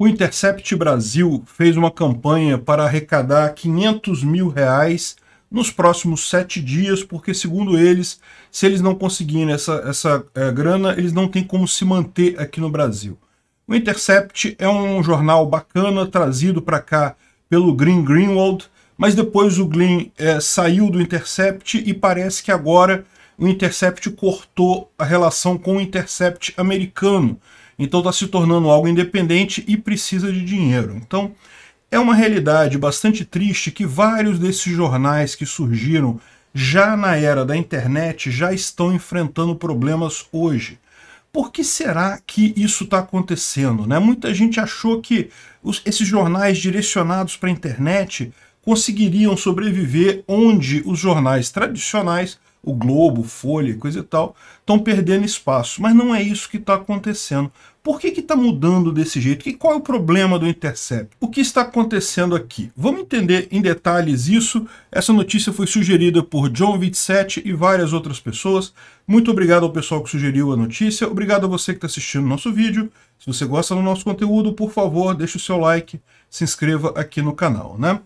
O Intercept Brasil fez uma campanha para arrecadar 500 mil reais nos próximos sete dias, porque, segundo eles, se eles não conseguirem essa, essa é, grana, eles não têm como se manter aqui no Brasil. O Intercept é um jornal bacana, trazido para cá pelo Green Greenwald, mas depois o Green é, saiu do Intercept e parece que agora o Intercept cortou a relação com o Intercept americano, então está se tornando algo independente e precisa de dinheiro. Então é uma realidade bastante triste que vários desses jornais que surgiram já na era da internet já estão enfrentando problemas hoje. Por que será que isso está acontecendo? Né? Muita gente achou que os, esses jornais direcionados para a internet conseguiriam sobreviver onde os jornais tradicionais o Globo, Folha, coisa e tal, estão perdendo espaço. Mas não é isso que está acontecendo. Por que está mudando desse jeito? E qual é o problema do Intercept? O que está acontecendo aqui? Vamos entender em detalhes isso. Essa notícia foi sugerida por John Vitsetti e várias outras pessoas. Muito obrigado ao pessoal que sugeriu a notícia. Obrigado a você que está assistindo o nosso vídeo. Se você gosta do nosso conteúdo, por favor, deixe o seu like, se inscreva aqui no canal. Né?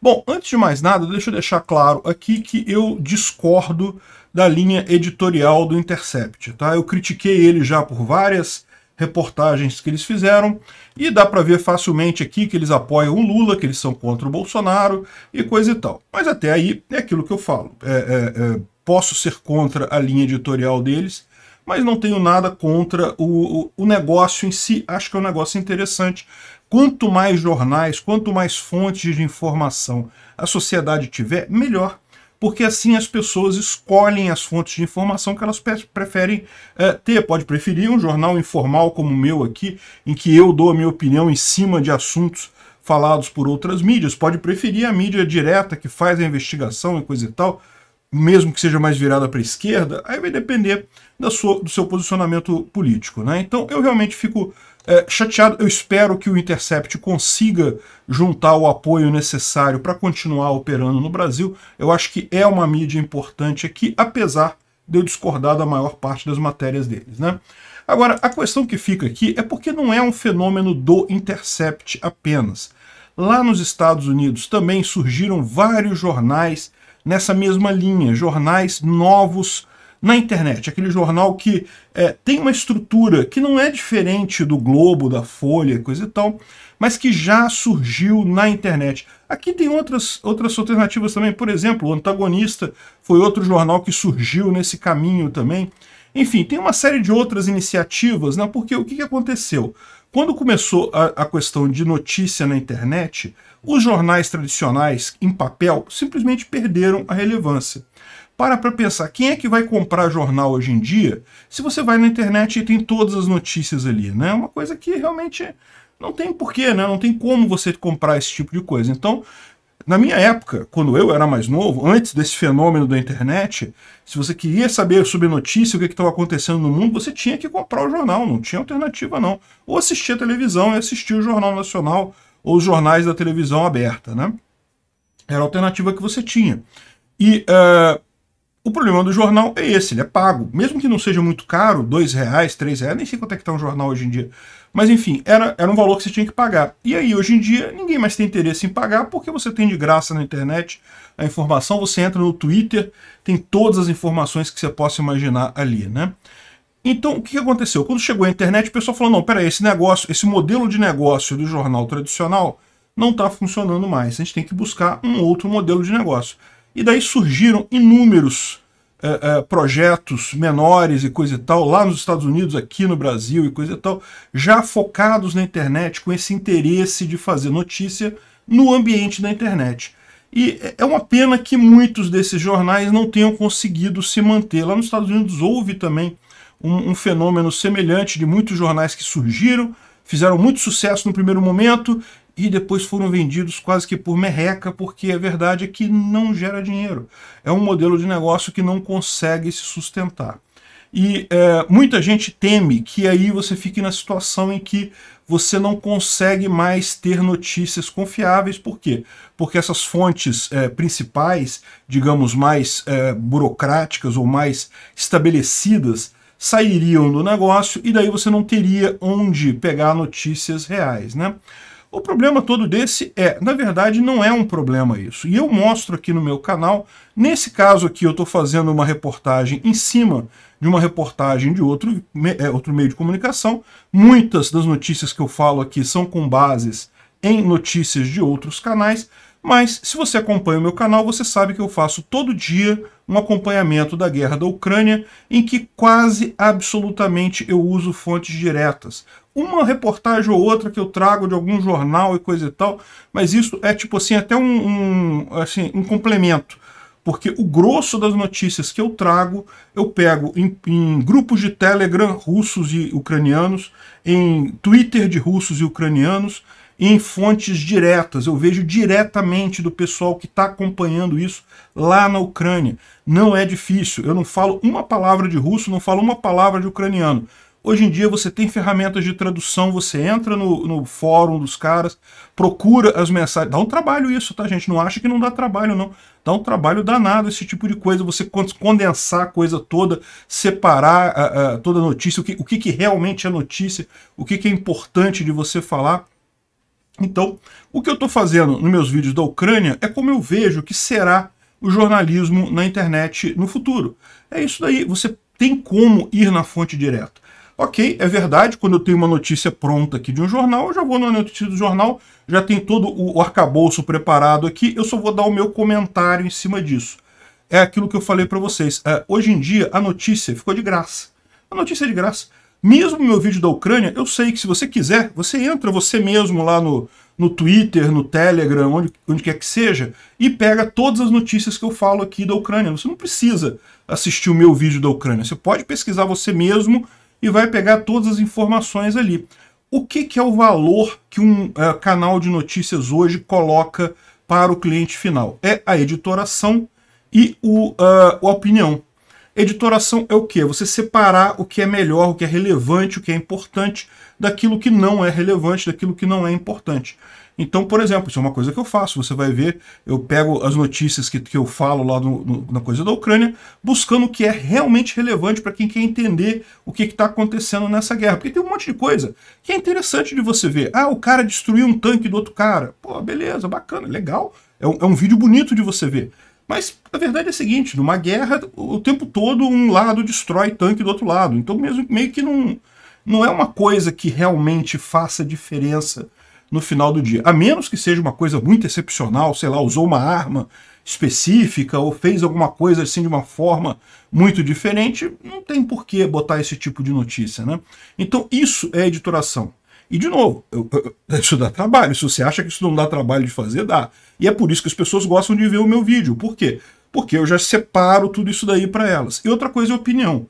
Bom, antes de mais nada, deixa eu deixar claro aqui que eu discordo da linha editorial do Intercept. Tá? Eu critiquei ele já por várias reportagens que eles fizeram, e dá para ver facilmente aqui que eles apoiam o Lula, que eles são contra o Bolsonaro e coisa e tal. Mas até aí é aquilo que eu falo. É, é, é, posso ser contra a linha editorial deles, mas não tenho nada contra o, o, o negócio em si. Acho que é um negócio interessante. Quanto mais jornais, quanto mais fontes de informação a sociedade tiver, melhor. Porque assim as pessoas escolhem as fontes de informação que elas preferem é, ter. Pode preferir um jornal informal como o meu aqui, em que eu dou a minha opinião em cima de assuntos falados por outras mídias. Pode preferir a mídia direta que faz a investigação e coisa e tal, mesmo que seja mais virada para a esquerda. Aí vai depender da sua, do seu posicionamento político. Né? Então eu realmente fico é, chateado, eu espero que o Intercept consiga juntar o apoio necessário para continuar operando no Brasil. Eu acho que é uma mídia importante aqui, apesar de eu discordar da maior parte das matérias deles. Né? Agora, a questão que fica aqui é porque não é um fenômeno do Intercept apenas. Lá nos Estados Unidos também surgiram vários jornais nessa mesma linha, jornais novos na internet, aquele jornal que é, tem uma estrutura que não é diferente do Globo, da Folha, coisa e tal, mas que já surgiu na internet. Aqui tem outras, outras alternativas também, por exemplo, o Antagonista foi outro jornal que surgiu nesse caminho também. Enfim, tem uma série de outras iniciativas, né? porque o que, que aconteceu? Quando começou a, a questão de notícia na internet, os jornais tradicionais em papel simplesmente perderam a relevância para para pensar, quem é que vai comprar jornal hoje em dia se você vai na internet e tem todas as notícias ali, né? É uma coisa que realmente não tem porquê, né? Não tem como você comprar esse tipo de coisa. Então, na minha época, quando eu era mais novo, antes desse fenômeno da internet, se você queria saber sobre notícia, o que estava acontecendo no mundo, você tinha que comprar o jornal, não tinha alternativa não. Ou assistir a televisão e assistir o Jornal Nacional ou os jornais da televisão aberta, né? Era a alternativa que você tinha. E uh, o problema do jornal é esse, ele é pago. Mesmo que não seja muito caro, dois reais, três reais, nem sei quanto é que está um jornal hoje em dia. Mas enfim, era, era um valor que você tinha que pagar. E aí, hoje em dia, ninguém mais tem interesse em pagar porque você tem de graça na internet a informação, você entra no Twitter, tem todas as informações que você possa imaginar ali, né? Então, o que aconteceu? Quando chegou a internet, o pessoal falou, não, peraí, esse negócio, esse modelo de negócio do jornal tradicional não está funcionando mais. A gente tem que buscar um outro modelo de negócio. E daí surgiram inúmeros é, é, projetos menores e coisa e tal, lá nos Estados Unidos, aqui no Brasil e coisa e tal, já focados na internet, com esse interesse de fazer notícia no ambiente da internet. E é uma pena que muitos desses jornais não tenham conseguido se manter. Lá nos Estados Unidos houve também um, um fenômeno semelhante de muitos jornais que surgiram, fizeram muito sucesso no primeiro momento e depois foram vendidos quase que por merreca, porque a verdade é que não gera dinheiro. É um modelo de negócio que não consegue se sustentar. E é, muita gente teme que aí você fique na situação em que você não consegue mais ter notícias confiáveis. Por quê? Porque essas fontes é, principais, digamos, mais é, burocráticas ou mais estabelecidas, sairiam do negócio e daí você não teria onde pegar notícias reais, né? O problema todo desse é, na verdade, não é um problema isso. E eu mostro aqui no meu canal, nesse caso aqui eu estou fazendo uma reportagem em cima de uma reportagem de outro, é, outro meio de comunicação. Muitas das notícias que eu falo aqui são com bases em notícias de outros canais, mas se você acompanha o meu canal, você sabe que eu faço todo dia um acompanhamento da guerra da Ucrânia, em que quase absolutamente eu uso fontes diretas. Uma reportagem ou outra que eu trago de algum jornal e coisa e tal, mas isso é tipo assim, até um, um assim, um complemento. Porque o grosso das notícias que eu trago, eu pego em, em grupos de Telegram russos e ucranianos, em Twitter de russos e ucranianos, em fontes diretas. Eu vejo diretamente do pessoal que está acompanhando isso lá na Ucrânia. Não é difícil. Eu não falo uma palavra de russo, não falo uma palavra de ucraniano. Hoje em dia você tem ferramentas de tradução, você entra no, no fórum dos caras, procura as mensagens. Dá um trabalho isso, tá, gente? Não acha que não dá trabalho, não. Dá um trabalho danado esse tipo de coisa, você condensar a coisa toda, separar toda a notícia, o que, o que, que realmente é notícia, o que, que é importante de você falar. Então, o que eu estou fazendo nos meus vídeos da Ucrânia é como eu vejo que será o jornalismo na internet no futuro. É isso daí, você tem como ir na fonte direta. Ok, é verdade, quando eu tenho uma notícia pronta aqui de um jornal, eu já vou na notícia do jornal, já tem todo o arcabouço preparado aqui, eu só vou dar o meu comentário em cima disso. É aquilo que eu falei para vocês. É, hoje em dia, a notícia ficou de graça. A notícia é de graça. Mesmo meu vídeo da Ucrânia, eu sei que se você quiser, você entra você mesmo lá no, no Twitter, no Telegram, onde, onde quer que seja, e pega todas as notícias que eu falo aqui da Ucrânia. Você não precisa assistir o meu vídeo da Ucrânia. Você pode pesquisar você mesmo e vai pegar todas as informações ali. O que, que é o valor que um é, canal de notícias hoje coloca para o cliente final? É a editoração e o, uh, a opinião. Editoração é o que? Você separar o que é melhor, o que é relevante, o que é importante, daquilo que não é relevante, daquilo que não é importante. Então, por exemplo, isso é uma coisa que eu faço. Você vai ver, eu pego as notícias que, que eu falo lá no, no, na coisa da Ucrânia, buscando o que é realmente relevante para quem quer entender o que está acontecendo nessa guerra. Porque tem um monte de coisa que é interessante de você ver. Ah, o cara destruiu um tanque do outro cara. Pô, beleza, bacana, legal. É um, é um vídeo bonito de você ver. Mas a verdade é a seguinte, numa guerra, o tempo todo um lado destrói tanque do outro lado. Então mesmo, meio que não, não é uma coisa que realmente faça diferença no final do dia. A menos que seja uma coisa muito excepcional, sei lá, usou uma arma específica ou fez alguma coisa assim de uma forma muito diferente, não tem por que botar esse tipo de notícia, né? Então isso é editoração. E, de novo, eu, eu, isso dá trabalho. Se você acha que isso não dá trabalho de fazer, dá. E é por isso que as pessoas gostam de ver o meu vídeo. Por quê? Porque eu já separo tudo isso daí para elas. E outra coisa é opinião.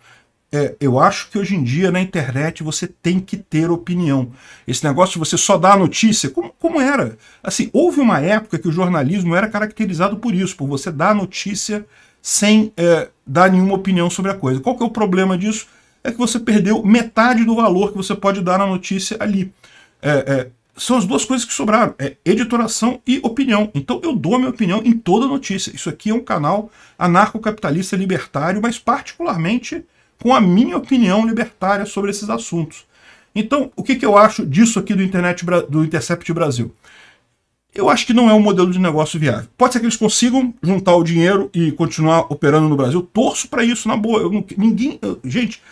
É, eu acho que hoje em dia na internet você tem que ter opinião. Esse negócio de você só dar a notícia, como, como era? Assim, houve uma época que o jornalismo era caracterizado por isso, por você dar a notícia sem é, dar nenhuma opinião sobre a coisa. Qual que é o problema disso? é que você perdeu metade do valor que você pode dar na notícia ali. É, é, são as duas coisas que sobraram, é editoração e opinião. Então eu dou a minha opinião em toda notícia. Isso aqui é um canal anarcocapitalista libertário, mas particularmente com a minha opinião libertária sobre esses assuntos. Então, o que, que eu acho disso aqui do, Internet, do Intercept Brasil? Eu acho que não é um modelo de negócio viável. Pode ser que eles consigam juntar o dinheiro e continuar operando no Brasil. Torço para isso, na boa. Não, ninguém, eu, gente,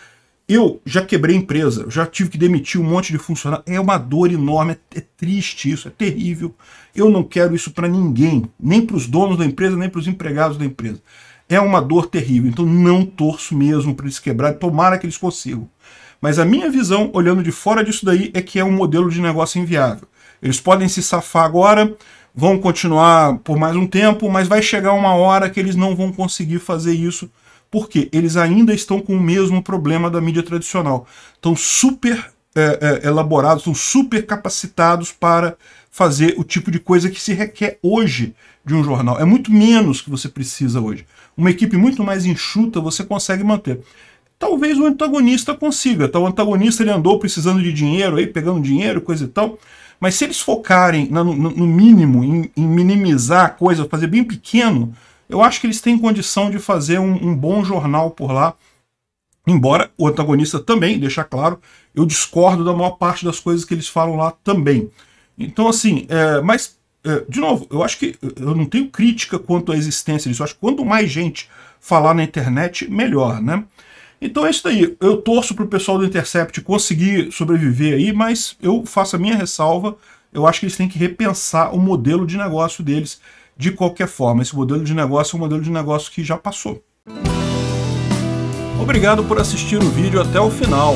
eu já quebrei empresa, já tive que demitir um monte de funcionário. É uma dor enorme, é, triste isso, é terrível. Eu não quero isso para ninguém, nem para os donos da empresa, nem para os empregados da empresa. É uma dor terrível, então não torço mesmo para eles quebrarem, tomara que eles consigam. Mas a minha visão, olhando de fora disso daí, é que é um modelo de negócio inviável. Eles podem se safar agora, vão continuar por mais um tempo, mas vai chegar uma hora que eles não vão conseguir fazer isso porque eles ainda estão com o mesmo problema da mídia tradicional. Estão super é, é, elaborados, estão super capacitados para fazer o tipo de coisa que se requer hoje de um jornal. É muito menos que você precisa hoje. Uma equipe muito mais enxuta você consegue manter. Talvez o antagonista consiga. Tá? O antagonista ele andou precisando de dinheiro, aí pegando dinheiro, coisa e tal. Mas se eles focarem no, no mínimo em, em minimizar a coisa, fazer bem pequeno, eu acho que eles têm condição de fazer um, um bom jornal por lá Embora o antagonista também, deixa claro, eu discordo da maior parte das coisas que eles falam lá também. Então, assim, é, mas, de novo, eu acho que eu não tenho crítica quanto à existência disso. Eu acho que quanto mais gente falar na internet, melhor, né? Então é isso daí. Eu torço para o pessoal do Intercept conseguir sobreviver aí, mas eu faço a minha ressalva. Eu acho que eles têm que repensar o modelo de negócio deles de qualquer forma. Esse modelo de negócio é um modelo de negócio que já passou. Obrigado por assistir o vídeo até o final.